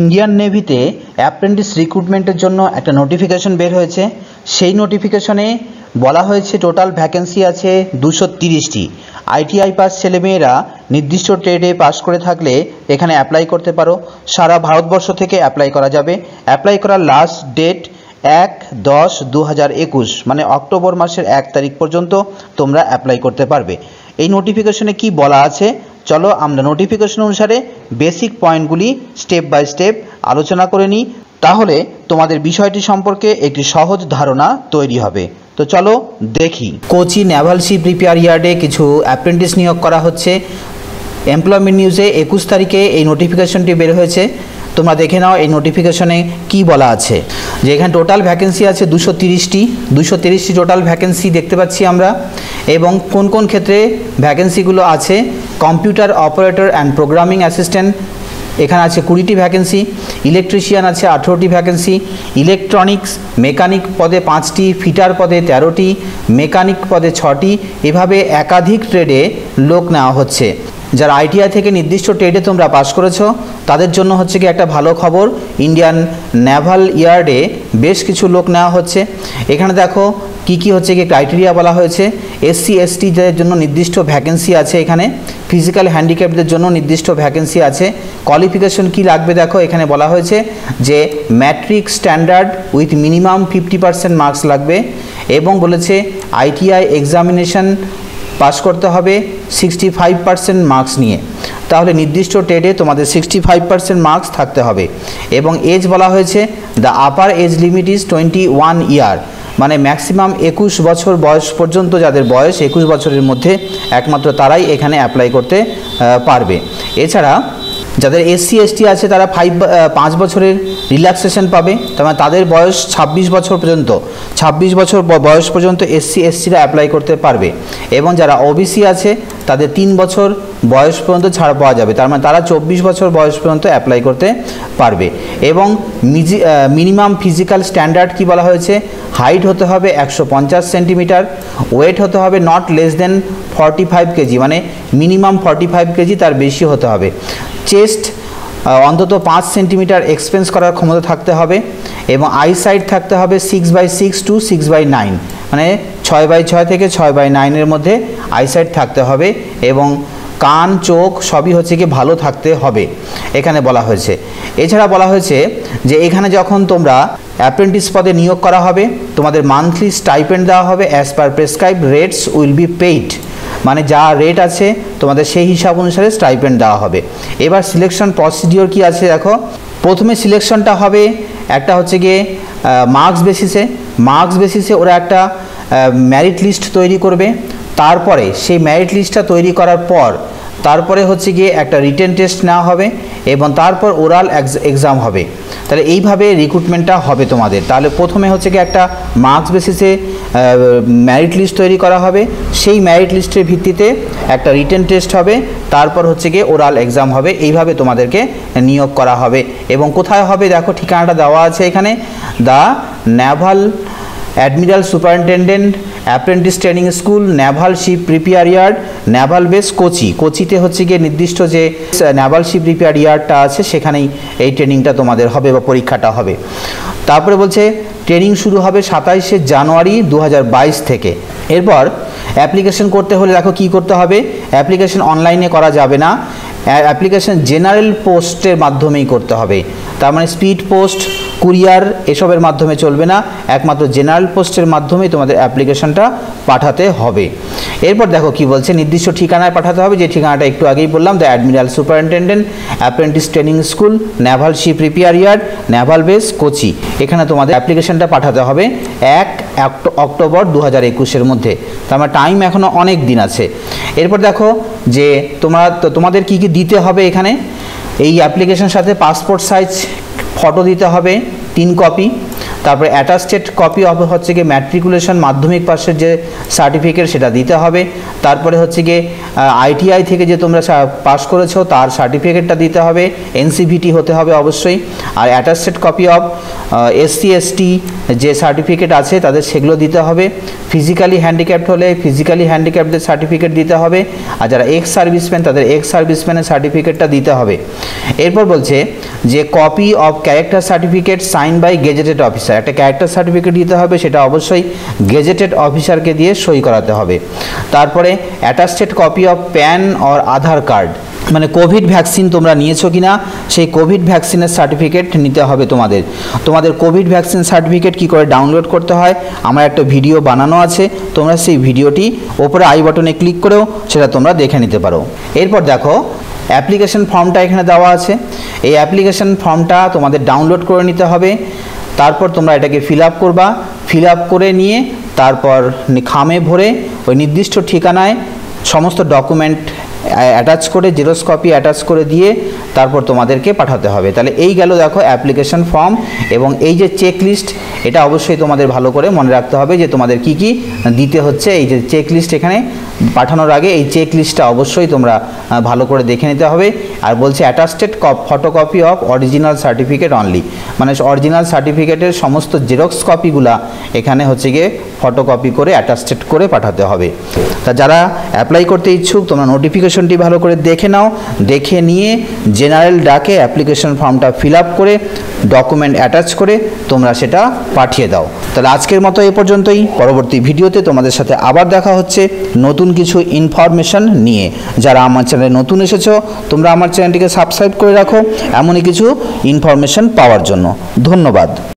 Indian নেভিতে apprentice রিক্রুটমেন্টের জন্য একটা notification বের হয়েছে। সেই নোটিফিকেশনে বলা হয়েছে টোটাল ভ্যাকেন্সি আছে দুশো তিরিশটি। আইটিআই পাস ছেলেমেয়েরা নির্দিষ্ট ট্রেডে পাস করে থাকলে এখানে অ্যাপ্লাই করতে পারো। সারা ভারতবর্ষ থেকে অ্যাপ্লাই করা যাবে। অ্যাপ্লাই করার লাস্ট ডেট এক দশ দু মানে অক্টোবর মাসের এক তারিখ পর্যন্ত তোমরা অ্যাপ্লাই করতে পারবে। এই নোটিফিকেশনে কি বলা আছে? চলো আমরা নোটিফিকেশন অনুসারে বেসিক পয়েন্টগুলি স্টেপ বাই স্টেপ আলোচনা করে নিই। তাহলে তোমাদের বিষয়টি সম্পর্কে একটি সহজ ধারণা তৈরি হবে। তো চলো দেখি। কোচি নেভাল শিপ রিপেয়ার ইয়ার্ডে কিছু অ্যাপ্রেন্টিস নিয়োগ করা হচ্ছে। এমপ্লয়মেন্ট নিউজে একুশ তারিখে এই নোটিফিকেশনটি বের হয়েছে। তোমরা দেখে নাও এই নোটিফিকেশনে কি বলা আছে। যে এখানে টোটাল ভ্যাকেন্সি আছে দুশো তিরিশটি। দুশো তিরিশটি টোটাল ভ্যাকেন্সি দেখতে পাচ্ছি আমরা। এবং কোন কোন ক্ষেত্রে ভ্যাকেন্সিগুলো আছে? Computer operator and programming assistant এখানে আছে কুড়িটি ভ্যাকেন্সি ইলেকট্রিশিয়ান আছে আঠেরোটি ভ্যাকেন্সি ইলেকট্রনিক্স মেকানিক পদে পাঁচটি ফিটার পদে তেরোটি মেকানিক পদে ছটি, এভাবে একাধিক ট্রেডে লোক নেওয়া হচ্ছে। যারা আইটিআই থেকে নির্দিষ্ট ট্রেডে তোমরা পাস করেছ, তাদের জন্য হচ্ছে কি একটা ভালো খবর ইন্ডিয়ান নেভাল ইয়ার্ডে বেশ কিছু লোক নেওয়া হচ্ছে। এখানে দেখো কি কি হচ্ছে, কি ক্রাইটেরিয়া বলা হয়েছে এসসি এসটিদের জন্য নির্দিষ্ট ভ্যাকেন্সি আছে এখানে ফিজিক্যাল হ্যান্ডিক্যাপদের জন্য নির্দিষ্ট ভ্যাকেন্সি আছে কোয়ালিফিকেশন কি লাগবে দেখো, এখানে বলা হয়েছে যে matric standard with minimum fifty percent marks লাগবে এবং বলেছে আইটিআই এক্সামিনেশন পাস করতে হবে সিক্সটি ফাইভ পার্সেন্ট মার্কস নিয়ে। তাহলে নির্দিষ্ট ট্রেডে তোমাদের সিক্সটি ফাইভ পার্সেন্ট মার্কস থাকতে হবে। এবং এজ বলা হয়েছে the upper age limit is twenty one year মানে ম্যাক্সিমাম একুশ বছর বয়স পর্যন্ত যাদের বয়স একুশ বছরের মধ্যে একমাত্র তারাই এখানে অ্যাপ্লাই করতে পারবে। এছাড়া যাদের এসসি এসটি আছে তারা ফাইভ পাঁচ বছরের রিল্যাক্সেশন পাবে। তার মানে তাদের বয়স ছাব্বিশ বছর পর্যন্ত, ছাব্বিশ বছর বয়স পর্যন্ত এসসি এসটিরা অ্যাপ্লাই করতে পারবে। এবং যারা ওবিসি আছে তাদের তিন বছর বয়স পর্যন্ত ছাড় পাওয়া যাবে। তার মানে তারা চব্বিশ বছর বয়স পর্যন্ত অ্যাপ্লাই করতে পারবে। এবং মিনিমাম ফিজিক্যাল স্ট্যান্ডার্ড কি বলা হয়েছে? হাইট হতে হবে একশো পঞ্চাশ সেন্টিমিটার ওয়েট হতে হবে not less than forty five KG মানে মিনিমাম ফর্টি ফাইভ কেজি তার বেশি হতে হবে। চেস্ট অন্তত পাঁচ সেন্টিমিটার এক্সপেন্স করার ক্ষমতা থাকতে হবে এবং আইসাইড থাকতে হবে six by six to six by nine মানে ছয় বাই ছয় থেকে ছয় বাই নাইনের মধ্যে আইসাইড থাকতে হবে এবং কান, চোখ সবই হচ্ছে কি ভালো থাকতে হবে। এখানে বলা হয়েছে। এছাড়া বলা হয়েছে যে এখানে যখন তোমরা অ্যাপ্রেন্টিস পদে নিয়োগ করা হবে, তোমাদের মান্থলি স্টাইপেন্ড দেওয়া হবে as per prescribe rates will be paid মানে যা রেট আছে, তোমাদের সেই হিসাব অনুসারে স্টাইপেন্ড দেওয়া হবে। এবার সিলেকশন প্রসিডিওর কি আছে দেখো। প্রথমে সিলেকশনটা হবে একটা হচ্ছে গিয়ে মার্কস বেসিসে মার্কস বেসিসে ওরা একটা ম্যারিট লিস্ট তৈরি করবে। তারপরে সেই ম্যারিট লিস্টটা তৈরি করার পর, তারপরে হচ্ছে গিয়ে একটা রিটেন টেস্ট নেওয়া হবে এবং তারপর ওরাল এক্সাম হবে। তাহলে এইভাবে রিক্রুটমেন্টটা হবে তোমাদের। তাহলে প্রথমে হচ্ছে গিয়ে একটা মার্কস বেসিসে ম্যারিট লিস্ট তৈরি করা হবে। সেই ম্যারিট লিস্টের ভিত্তিতে একটা রিটেন টেস্ট হবে। তারপর হচ্ছে গিয়ে ওরাল এক্সাম হবে। এইভাবে তোমাদেরকে নিয়োগ করা হবে। এবং কোথায় হবে? দেখো ঠিকানাটা দেওয়া আছে এখানে। The naval admiral superintendent apprentice training school naval ship prepare yard naval base Kochi কোচিতে হচ্ছে গিয়ে নির্দিষ্ট যে ন্যাভাল শিপ প্রিপেয়ার ইয়ার্ডটা আছে, সেখানেই এই ট্রেনিংটা তোমাদের হবে বা পরীক্ষাটা হবে। তারপরে বলছে ট্রেনিং শুরু হবে সাতাইশে জানুয়ারি দু হাজার বাইশ থেকে। এরপর অ্যাপ্লিকেশন করতে হলে দেখো কি করতে হবে? অ্যাপ্লিকেশন অনলাইনে করা যাবে না। অ্যাপ্লিকেশন জেনারেল পোস্টের মাধ্যমেই করতে হবে। তার মানে স্পিড পোস্ট কুরিয়ার এসবের মাধ্যমে চলবে না। একমাত্র জেনারেল পোস্টের মাধ্যমেই তোমাদের অ্যাপ্লিকেশনটা পাঠাতে হবে। এরপর দেখো কি বলছে, নির্দিষ্ট ঠিকানায় পাঠাতে হবে। যে ঠিকানাটা একটু আগেই বললাম the admiral superintendent apprentice training school naval ship repair yard naval base Kochi এখানে তোমাদের অ্যাপ্লিকেশনটা পাঠাতে হবে এক অক্টোবর দু হাজার একুশের মধ্যে। তার মানে টাইম এখনও অনেক দিন আছে। এরপর দেখো যে তোমরা তোমাদের কি কি দিতে হবে এখানে? এই অ্যাপ্লিকেশন সাথে পাসপোর্ট সাইজ ফটো দিতে হবে তিন কপি তারপরে অ্যাটাস্টেড কপি অফ হচ্ছে গিয়ে ম্যাট্রিকুলেশন মাধ্যমিক পাশের যে সার্টিফিকেট সেটা দিতে হবে। তারপরে হচ্ছে গিয়ে আইটিআই থেকে যে তোমরা পাস করেছ তার সার্টিফিকেটটা দিতে হবে। এনসিভিটি হতে হবে অবশ্যই। আর attested copy of SC ST যে সার্টিফিকেট আছে তাদের সেগুলো দিতে হবে। ফিজিক্যালি হ্যান্ডিক্যাপ্ট হলে ফিজিক্যালি হ্যান্ডিক্যাপ্টদের সার্টিফিকেট দিতে হবে। আর যারা এক্স সার্ভিসম্যান তাদের এক্স সার্ভিসম্যানের সার্টিফিকেটটা দিতে হবে। এরপর বলছে যে copy of character certificate sign by gazetted officer একটা ক্যারেক্টার সার্টিফিকেট দিতে হবে, সেটা অবশ্যই গেজেটেড অফিসারকে দিয়ে সই করাতে হবে। তারপরে attested copy of PAN or Aadhaar card মানে কোভিড ভ্যাকসিন তোমরা নিয়েছো কি না সেই কোভিড ভ্যাকসিনের সার্টিফিকেট নিতে হবে তোমাদের। তোমাদের কোভিড ভ্যাকসিন সার্টিফিকেট কি করে ডাউনলোড করতে হয়, আমার একটা ভিডিও বানানো আছে, তোমরা সেই ভিডিওটি ওপরে আই বাটনে ক্লিক করেও সেটা তোমরা দেখে নিতে পারো। এরপর দেখো অ্যাপ্লিকেশন ফর্মটা এখানে দেওয়া আছে। এই অ্যাপ্লিকেশন ফর্মটা তোমাদের ডাউনলোড করে নিতে হবে। তারপর তোমরা এটাকে ফিল আপ করবা। ফিল আপ করে নিয়ে তারপর খামে ভরে ওই নির্দিষ্ট ঠিকানায় সমস্ত ডকুমেন্ট অ্যাটাচ করে জেরক্স কপি অ্যাটাচ করে দিয়ে তারপর তোমাদেরকে পাঠাতে হবে। তাহলে এই গেল দেখো অ্যাপ্লিকেশন ফর্ম এবং এই যে চেক লিস্ট এটা অবশ্যই তোমাদের ভালো করে মনে রাখতে হবে যে তোমাদের কি কি দিতে হচ্ছে। এই যে চেক লিস্ট এখানে পাঠানোর আগে এই চেক লিস্টটা অবশ্যই তোমরা ভালো করে দেখে নিতে হবে। আর বলছে attested cop photocopy of original certificate only মানে অরিজিনাল সার্টিফিকেটের সমস্ত জেরক্স কপিগুলা এখানে হচ্ছে গিয়ে ফটোকপি করে অ্যাটাস্টেড করে পাঠাতে হবে। তা যারা অ্যাপ্লাই করতে ইচ্ছুক, তোমরা নোটিফিকেশনটি ভালো করে দেখে নাও, দেখে নিয়ে জেনারেল ডাকে অ্যাপ্লিকেশন ফর্মটা ফিল আপ করে ডকুমেন্ট অ্যাটাচ করে তোমরা সেটা পাঠিয়ে দাও। তাহলে আজকের মতো এ পর্যন্তই। পরবর্তী ভিডিওতে তোমাদের সাথে আবার দেখা হচ্ছে নতুন কিছু ইনফরমেশন নিয়ে। যারা আমার চ্যানেলে নতুন এসেছ, তোমরা আমার চ্যানেলটিকে সাবস্ক্রাইব করে রাখো, এমনই কিছু ইনফরমেশন পাওয়ার জন্য। ধন্যবাদ।